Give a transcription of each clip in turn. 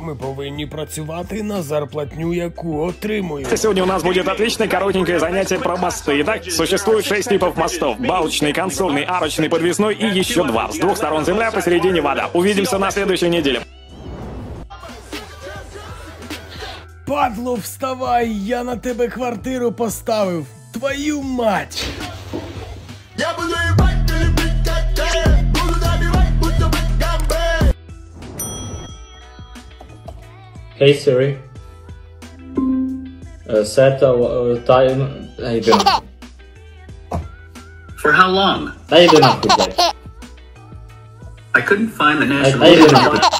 ми повинні працювати на зарплатню, яку отримуємо. Сегодня у нас будет отличное коротенькое занятие про мосты. Итак, существует шесть типов мостов. Балочный, консольный, арочный, подвесной и еще два. С двух сторон земля, посередине вода. Увидимся на следующей неделе. Падло, вставай! Я на тебе квартиру поставив. Твою мать! Я буду Hey Siri. Uh, set a uh, time. How you doing? For how long? How you doing, Kublai? I couldn't find the How national. how you doing, Kublai?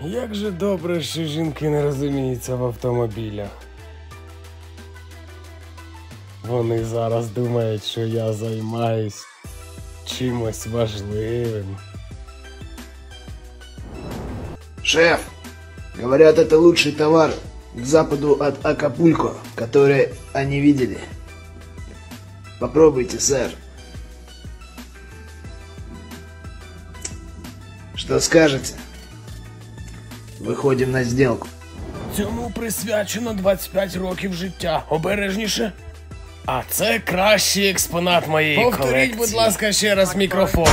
Як же добре, що жінки не розуміються в автомобілях. Вони зараз думають, що я займаюсь чимось важливим. Шеф, говорят, это лучший товар к западу от Акапулько, который они видели. Попробуйте, сэр. Что скажете? Выходим на сделку. Цьому присвячено 25 років життя. Обережніше. А це кращий експонат моєї Повторіть, колекції. будь ласка, ще раз мікрофон.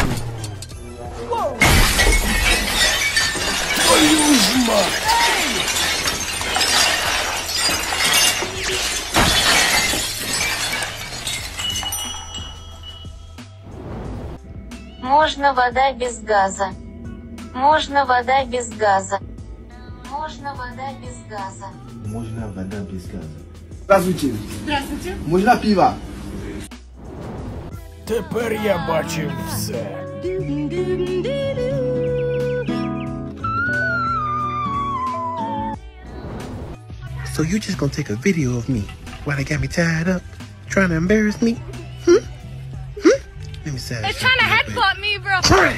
Твою ж мать! Можно вода без газа. Можно вода без газа. Можно вода без газа. Можно вода без газа. Здравствуйте. Здравствуйте. Можно пиво? Тепер я бачив все. So you just gonna take a video of me while they got me tied up, trying to embarrass me? Hmm? Hmm? Let me say. They're trying to headbutt me, bro. Try it.